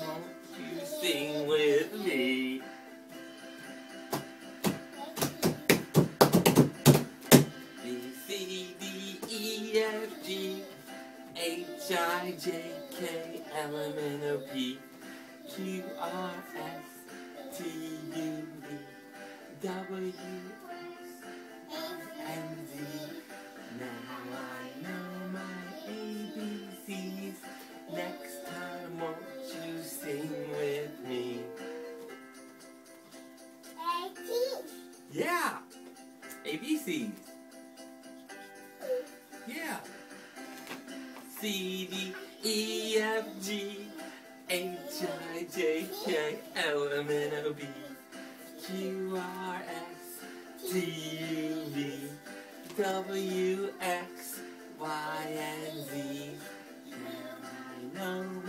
won't you sing with me? B, C, D, E, F, G, H, I, J, K, L, M, N, O, P, Q, R, S, T, U, V, W, Yeah! ABC. Yeah. C, D, E, F, G, H, I, J, K, L, M, N, O, P, Q, R, S, T, U, V, W, X, Y, and Z. Now I know